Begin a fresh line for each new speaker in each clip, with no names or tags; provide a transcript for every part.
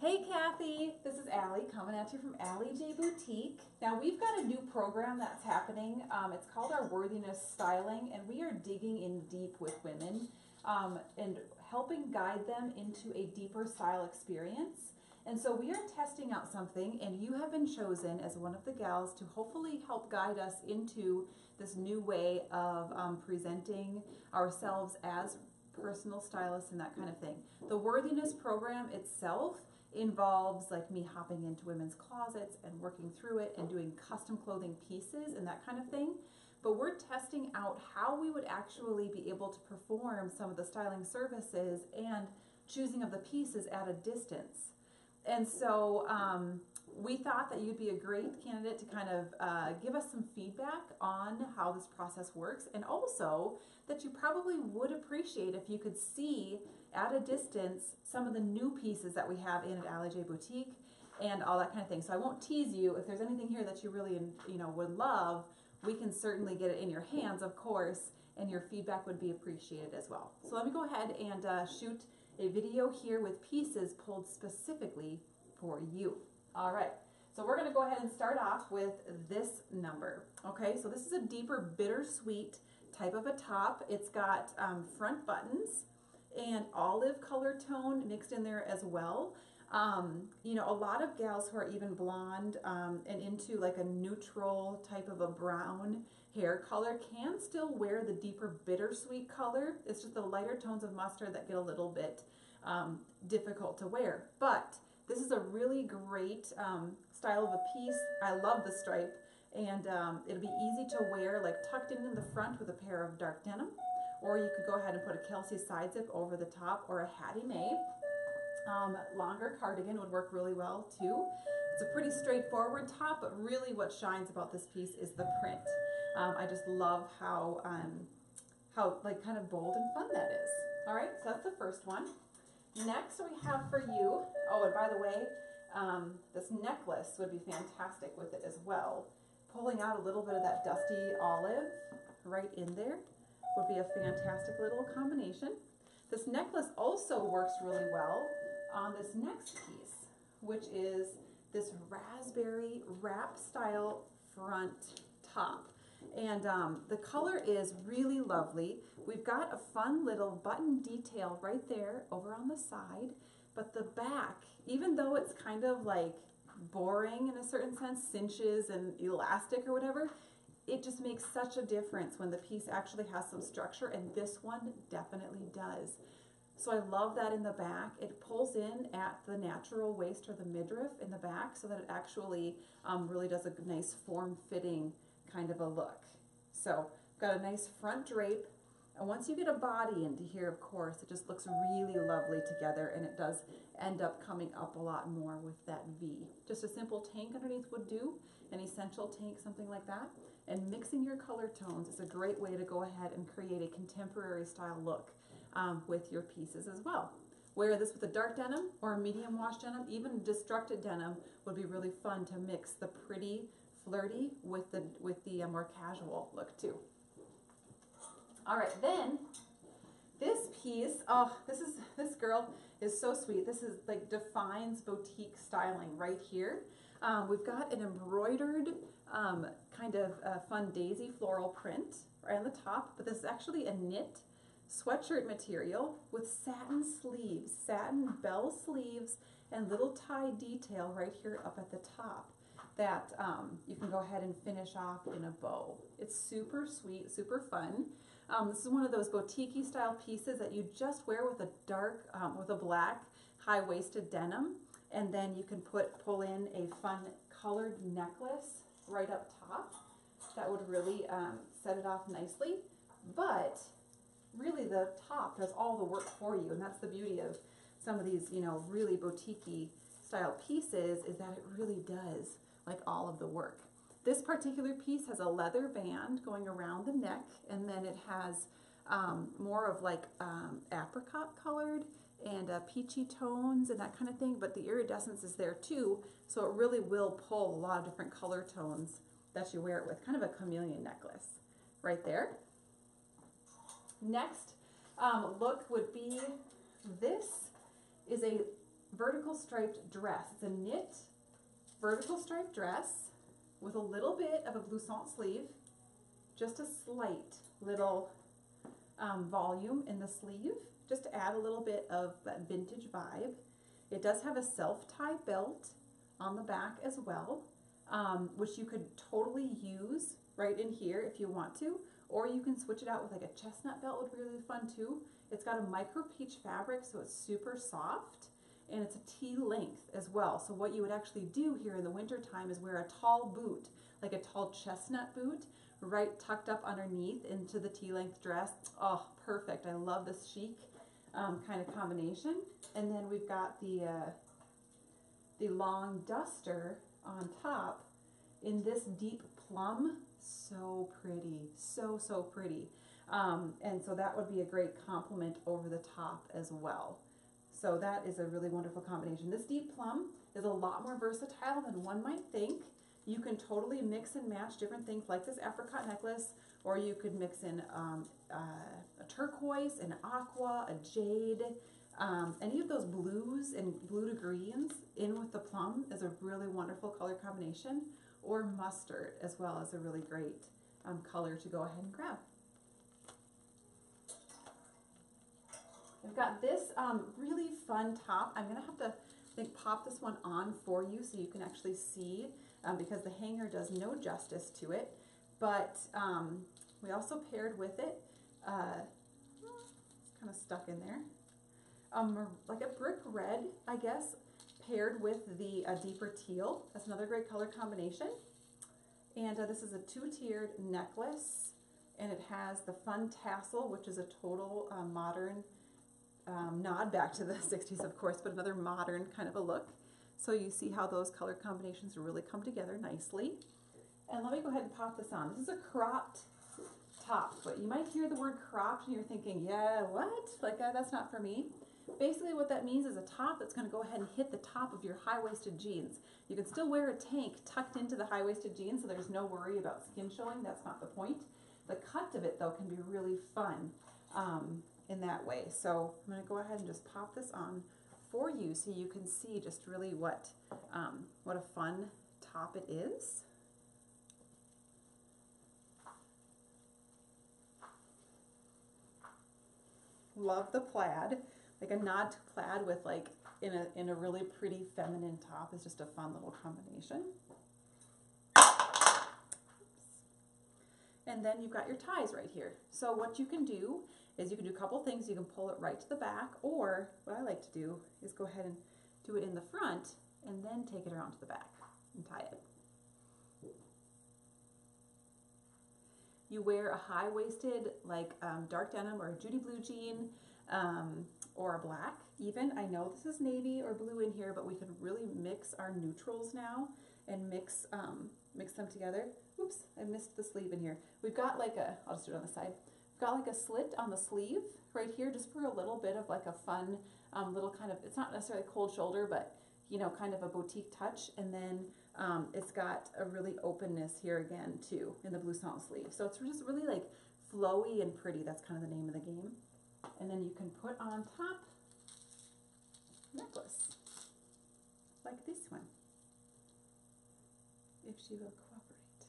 Hey Kathy, this is Allie coming at you from Ali J Boutique. Now we've got a new program that's happening. Um, it's called our Worthiness Styling, and we are digging in deep with women um, and helping guide them into a deeper style experience. And so we are testing out something, and you have been chosen as one of the gals to hopefully help guide us into this new way of um, presenting ourselves as personal stylists and that kind of thing. The Worthiness program itself involves like me hopping into women's closets and working through it and doing custom clothing pieces and that kind of thing. But we're testing out how we would actually be able to perform some of the styling services and choosing of the pieces at a distance. And so um, we thought that you'd be a great candidate to kind of uh, give us some feedback on how this process works and also that you probably would appreciate if you could see at a distance some of the new pieces that we have in at Ali J Boutique and all that kind of thing. So I won't tease you. If there's anything here that you really you know would love, we can certainly get it in your hands, of course, and your feedback would be appreciated as well. So let me go ahead and uh, shoot a video here with pieces pulled specifically for you. All right, so we're gonna go ahead and start off with this number. Okay, so this is a deeper bittersweet type of a top. It's got um, front buttons and olive color tone mixed in there as well. Um, you know, a lot of gals who are even blonde um, and into like a neutral type of a brown hair color can still wear the deeper bittersweet color. It's just the lighter tones of mustard that get a little bit um, difficult to wear. But this is a really great um, style of a piece. I love the stripe and um, it'll be easy to wear like tucked in in the front with a pair of dark denim or you could go ahead and put a Kelsey side zip over the top or a Hattie Mae. Um, longer cardigan would work really well too. It's a pretty straightforward top, but really what shines about this piece is the print. Um, I just love how, um, how like kind of bold and fun that is. All right, so that's the first one. Next we have for you, oh, and by the way, um, this necklace would be fantastic with it as well. Pulling out a little bit of that dusty olive right in there would be a fantastic little combination. This necklace also works really well on this next piece, which is this raspberry wrap style front top. And um, the color is really lovely. We've got a fun little button detail right there over on the side, but the back, even though it's kind of like boring in a certain sense, cinches and elastic or whatever, it just makes such a difference when the piece actually has some structure and this one definitely does. So I love that in the back. It pulls in at the natural waist or the midriff in the back so that it actually um, really does a nice form-fitting kind of a look. So got a nice front drape. And once you get a body into here, of course, it just looks really lovely together and it does end up coming up a lot more with that V. Just a simple tank underneath would do, an essential tank, something like that. And mixing your color tones is a great way to go ahead and create a contemporary style look um, with your pieces as well. Wear this with a dark denim or a medium wash denim, even destructed denim would be really fun to mix the pretty flirty with the with the uh, more casual look too. All right, then this piece, oh, this is this girl is so sweet. This is like defines boutique styling right here. Um, we've got an embroidered um, kind of uh, fun daisy floral print right on the top, but this is actually a knit sweatshirt material with satin sleeves, satin bell sleeves, and little tie detail right here up at the top that um, you can go ahead and finish off in a bow. It's super sweet, super fun. Um, this is one of those boutique style pieces that you just wear with a dark, um, with a black high-waisted denim. And then you can put pull in a fun colored necklace right up top. That would really um, set it off nicely. But really the top does all the work for you. And that's the beauty of some of these, you know, really boutique style pieces is that it really does like all of the work. This particular piece has a leather band going around the neck and then it has um, more of like um, apricot colored and uh, peachy tones and that kind of thing, but the iridescence is there too, so it really will pull a lot of different color tones that you wear it with, kind of a chameleon necklace right there. Next um, look would be, this is a vertical striped dress. It's a knit vertical striped dress with a little bit of a blouson sleeve, just a slight little um, volume in the sleeve, just to add a little bit of that vintage vibe. It does have a self-tie belt on the back as well, um, which you could totally use right in here if you want to, or you can switch it out with like a chestnut belt would be really fun too. It's got a micro peach fabric, so it's super soft and it's a tea length as well. So what you would actually do here in the winter time is wear a tall boot, like a tall chestnut boot, right tucked up underneath into the tea length dress. Oh, perfect. I love this chic um, kind of combination. And then we've got the, uh, the long duster on top in this deep plum. So pretty, so, so pretty. Um, and so that would be a great complement over the top as well. So that is a really wonderful combination. This deep plum is a lot more versatile than one might think. You can totally mix and match different things like this apricot necklace, or you could mix in um, uh, a turquoise, an aqua, a jade, um, any of those blues and blue to greens in with the plum is a really wonderful color combination, or mustard as well as a really great um, color to go ahead and grab. I've got this um, really fun top. I'm gonna have to think pop this one on for you so you can actually see um, because the hanger does no justice to it. But um, we also paired with it, uh, it's kind of stuck in there, like a brick red, I guess, paired with the deeper teal. That's another great color combination. And uh, this is a two-tiered necklace and it has the fun tassel, which is a total uh, modern um, nod back to the 60s, of course, but another modern kind of a look. So you see how those color combinations really come together nicely. And let me go ahead and pop this on. This is a cropped top, but you might hear the word cropped and you're thinking, yeah, what? Like, uh, that's not for me. Basically what that means is a top that's gonna go ahead and hit the top of your high-waisted jeans. You can still wear a tank tucked into the high-waisted jeans so there's no worry about skin showing, that's not the point. The cut of it though can be really fun. Um, in that way. So I'm going to go ahead and just pop this on for you so you can see just really what, um, what a fun top it is. Love the plaid, like a nod to plaid with like in a, in a really pretty feminine top is just a fun little combination. And then you've got your ties right here. So what you can do is you can do a couple things. You can pull it right to the back, or what I like to do is go ahead and do it in the front and then take it around to the back and tie it. You wear a high-waisted, like um, dark denim or a Judy blue jean, um, or a black even. I know this is navy or blue in here, but we can really mix our neutrals now and mix um, mix them together. Oops, I missed the sleeve in here. We've got like a, I'll just do it on the side. We've got like a slit on the sleeve right here just for a little bit of like a fun um, little kind of, it's not necessarily cold shoulder, but you know, kind of a boutique touch. And then um, it's got a really openness here again too in the blue blouson sleeve. So it's just really like flowy and pretty. That's kind of the name of the game. And then you can put on top necklace like this one if she will cooperate.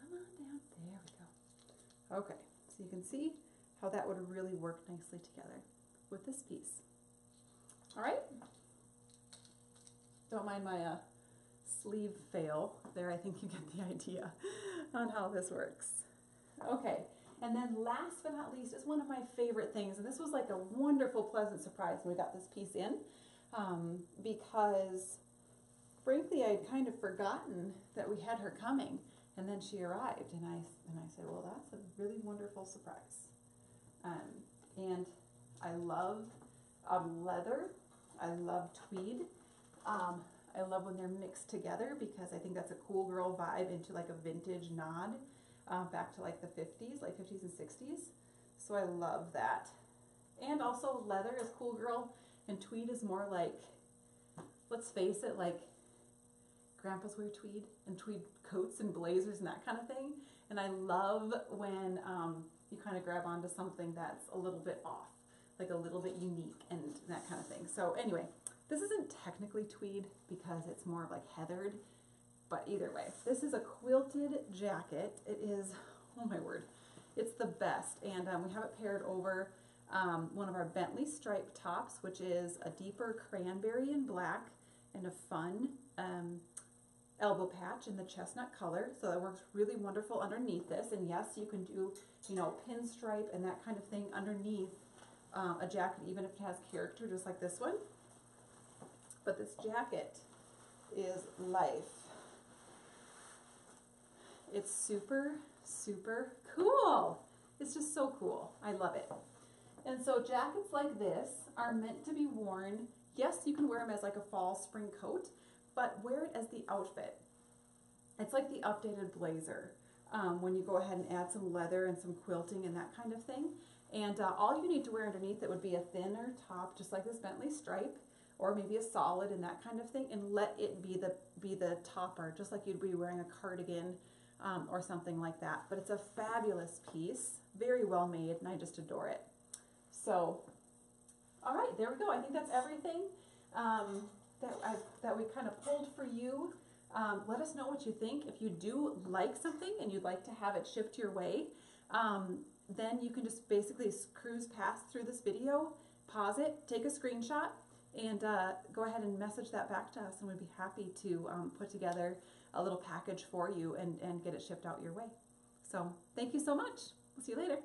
Come on down. There we go. Okay, so you can see how that would really work nicely together with this piece. All right, don't mind my uh, sleeve fail there. I think you get the idea on how this works. Okay, and then last but not least is one of my favorite things, and this was like a wonderful, pleasant surprise when we got this piece in, um, because frankly, I had kind of forgotten that we had her coming. And then she arrived, and I and I said, "Well, that's a really wonderful surprise." Um, and I love um, leather. I love tweed. Um, I love when they're mixed together because I think that's a cool girl vibe into like a vintage nod uh, back to like the 50s, like 50s and 60s. So I love that. And also leather is cool girl and tweed is more like, let's face it, like grandpas wear tweed and tweed coats and blazers and that kind of thing. And I love when um, you kind of grab onto something that's a little bit off. like a little bit unique and that kind of thing. So anyway, this isn't technically tweed because it's more of like heathered, but either way, this is a quilted jacket. It is, oh my word, it's the best. And um, we have it paired over um, one of our Bentley stripe tops, which is a deeper cranberry and black and a fun um, elbow patch in the chestnut color. So that works really wonderful underneath this. And yes, you can do, you know, pinstripe and that kind of thing underneath um, a jacket, even if it has character, just like this one. But this jacket is life. It's super, super cool. It's just so cool. I love it. And so jackets like this are meant to be worn. Yes, you can wear them as like a fall spring coat, but wear it as the outfit. It's like the updated blazer um, when you go ahead and add some leather and some quilting and that kind of thing. And uh, all you need to wear underneath it would be a thinner top, just like this Bentley stripe, or maybe a solid and that kind of thing, and let it be the be the topper, just like you'd be wearing a cardigan um, or something like that. But it's a fabulous piece, very well made, and I just adore it. So, all right, there we go. I think that's everything um, that I that we kind of pulled for you. Um, let us know what you think. If you do like something and you'd like to have it shipped your way, um, then you can just basically cruise past through this video, pause it, take a screenshot, and uh, go ahead and message that back to us, and we'd be happy to um, put together a little package for you and, and get it shipped out your way. So thank you so much. We'll see you later.